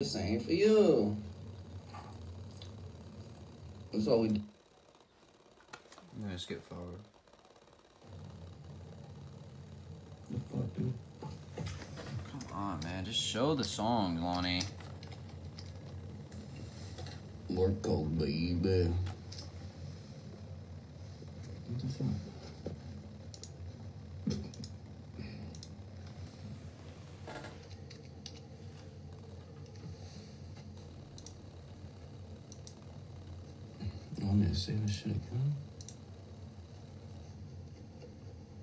This same for you. That's all we do. I'm gonna skip forward. The fuck, dude? Come on, man. Just show the song, Lonny. Work out, baby. What the fuck? I'm gonna say this shit again.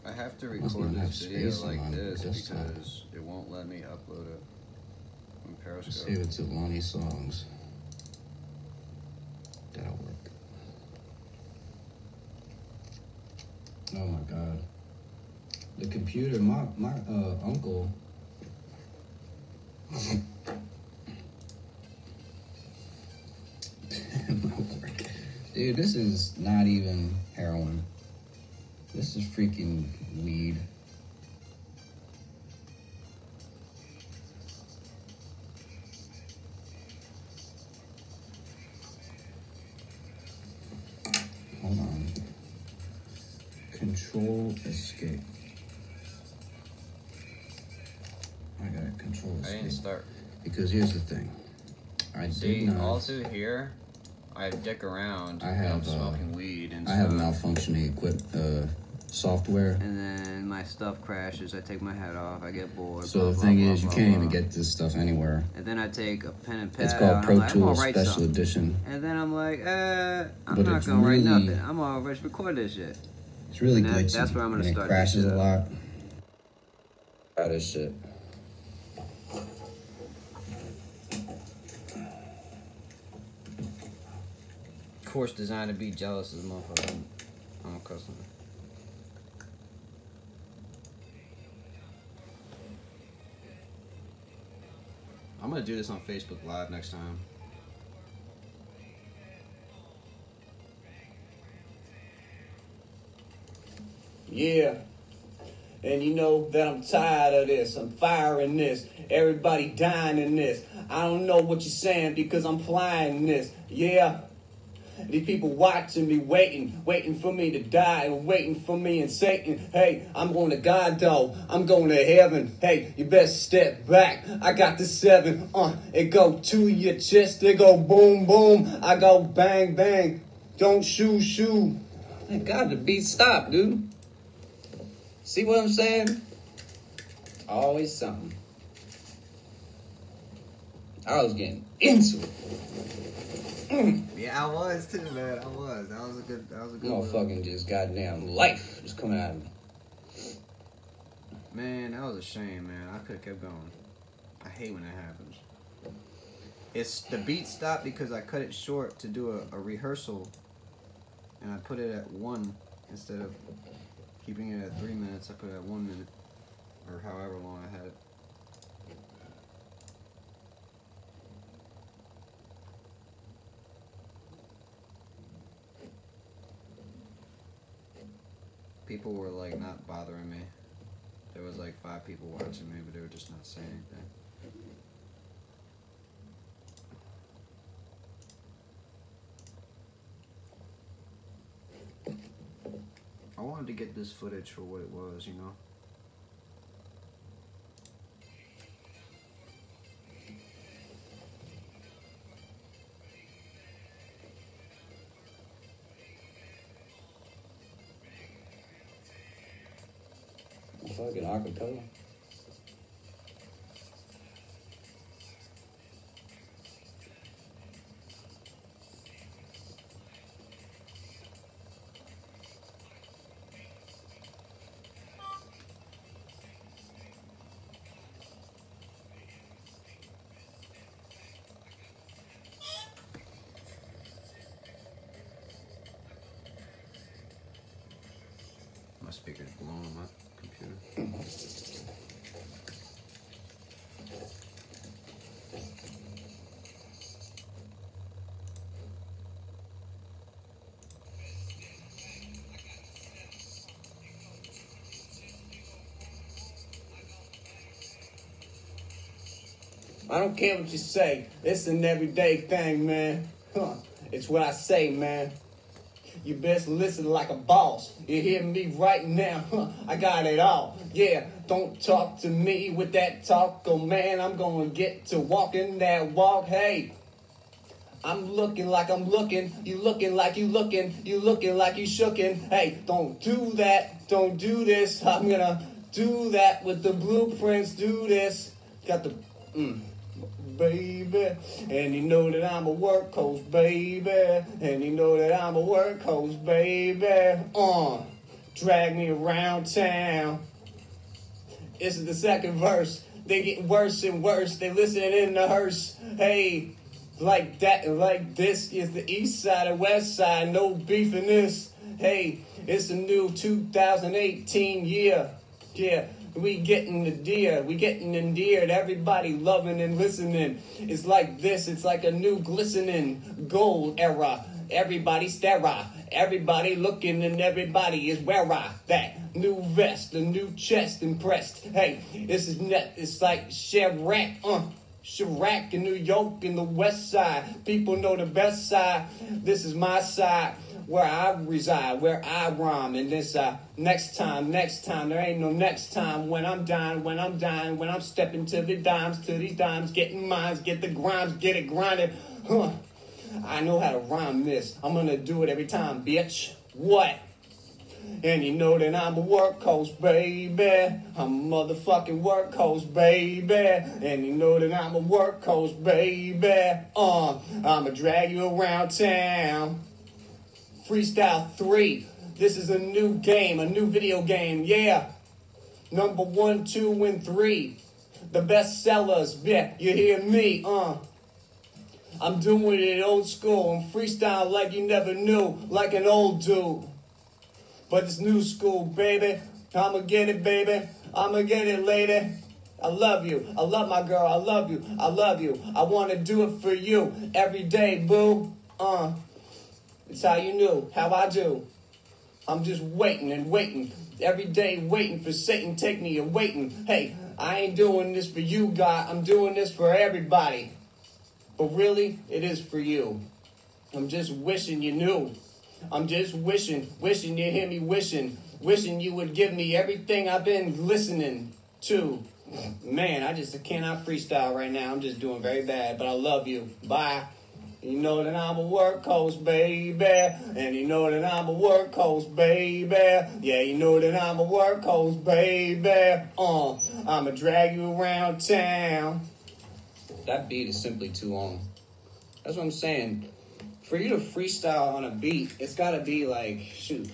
I have to record have this video like this because it won't let me upload it on Periscope. Save it to Lonny songs. That'll work. Oh my god. The computer, my my uh uncle. Dude, this is not even heroin. This is freaking weed. Hold on. Control escape. I gotta control I didn't start. Because here's the thing. I See, did not. through here, I dick around. I and I'm have, uh, smoking weed and I have malfunctioning equip uh, software. And then my stuff crashes. I take my hat off. I get bored. So blah, the thing blah, is, you blah, can't blah. even get this stuff anywhere. And then I take a pen and pad. It's called Pro like, Tools Special something. Edition. And then I'm like, uh, I'm But not gonna write nothing. I'm gonna just record this shit. It's really And that- glitchy. that's where I'm gonna and start It crashes a lot. That is shit. Course designed to be jealous as a motherfucker. I'm a customer. I'm gonna do this on Facebook Live next time. Yeah. And you know that I'm tired of this. I'm firing this. Everybody dying in this. I don't know what you're saying because I'm flying this. Yeah. These people watching me, waiting, waiting for me to die, and waiting for me and Satan. Hey, I'm going to God though. I'm going to heaven. Hey, you best step back. I got the seven. Uh, it go to your chest. It go boom, boom. I go bang, bang. Don't shoo, shoo. Thank God the beat stopped, dude. See what I'm saying? Always something. I was getting into it. Yeah, I was too, man. I was. That was a good. That was a good. one. fucking just goddamn life just coming out of me. Man, that was a shame, man. I could have kept going. I hate when that happens. It's the beat stopped because I cut it short to do a, a rehearsal, and I put it at one instead of keeping it at three minutes. I put it at one minute, or however long I had it. People were like not bothering me. There was like five people watching me, but they were just not saying anything. I wanted to get this footage for what it was, you know? Fucking acapella. My speaker's blowing my computer. I don't care what you say. It's an everyday thing, man. Huh. It's what I say, man. You best listen like a boss. You hear me right now? I got it all. Yeah, don't talk to me with that talk. Oh man, I'm gonna get to walking that walk. Hey. I'm looking like I'm looking, you looking like you looking, you looking like you shookin'. Hey, don't do that, don't do this. I'm gonna do that with the blueprints, do this. Got the, mm, baby. And you know that I'm a workhorse, baby. And you know that I'm a workhorse, baby. Uh, drag me around town. This is the second verse. They get worse and worse. They listen in the hearse. Hey, like that, like this is the east side and west side. No beef in this. Hey, it's a new 2018 year. Yeah, we getting the deer. We getting endeared. Everybody loving and listening. It's like this. It's like a new glistening gold era. Everybody stare. Everybody looking and everybody is where I that new vest, the new chest impressed. Hey, this is net. It's like Chiraq. Uh. Chiraq in New York in the west side. People know the best side. This is my side where I reside, where I rhyme. And this uh, next time, next time, there ain't no next time when I'm dying, when I'm dying, when I'm stepping to the dimes, to these dimes, getting mines, get the grimes, get it grinded. Huh. I know how to rhyme this. I'm gonna do it every time, bitch. What? And you know that I'm a workhorse, baby. I'm a motherfucking workhorse, baby. And you know that I'm a workhorse, baby. Uh, I'ma drag you around town. Freestyle 3. This is a new game, a new video game, yeah. Number one, two, and three. The best sellers, yeah, you hear me, uh. I'm doing it old school. I'm freestyle like you never knew, like an old dude. But it's new school, baby. I'ma get it, baby. I'ma get it, lady. I love you. I love my girl. I love you. I love you. I wanna do it for you every day, boo. Uh, it's how you knew, how I do. I'm just waiting and waiting. Every day waiting for Satan take me and waiting. Hey, I ain't doing this for you, God. I'm doing this for everybody. But really, it is for you. I'm just wishing you knew. I'm just wishing, wishing you hear me wishing, wishing you would give me everything I've been listening to. Man, I just cannot freestyle right now. I'm just doing very bad, but I love you. Bye. You know that I'm a workhorse, baby. And you know that I'm a workhorse, baby. Yeah, you know that I'm a workhorse, baby. Uh, I'ma drag you around town. That beat is simply too long. That's what I'm saying. For you to freestyle on a beat, it's gotta be like, shoot.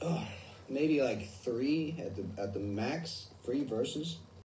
Ugh, maybe like three at the at the max, three verses.